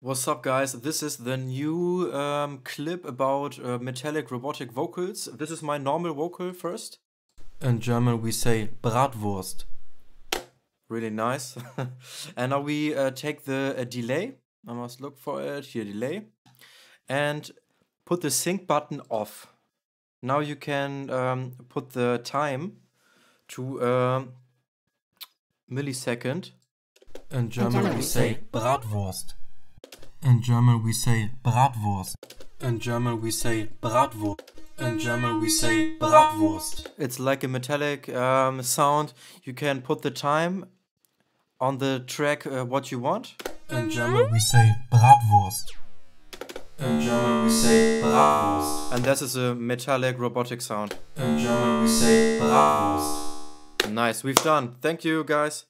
What's up, guys? This is the new um, clip about uh, metallic robotic vocals. This is my normal vocal first. In German, we say Bratwurst. Really nice. and now we uh, take the uh, delay. I must look for it. Here, delay. And put the sync button off. Now you can um, put the time to a millisecond. In German, we say Bratwurst. In German we say Bratwurst. In German we say Bratwurst. In German we say Bratwurst. It's like a metallic um, sound. You can put the time on the track uh, what you want. In German we say Bratwurst. In German we say Bratwurst. And this is a metallic robotic sound. In German we say Bratwurst. Nice, we've done. Thank you guys.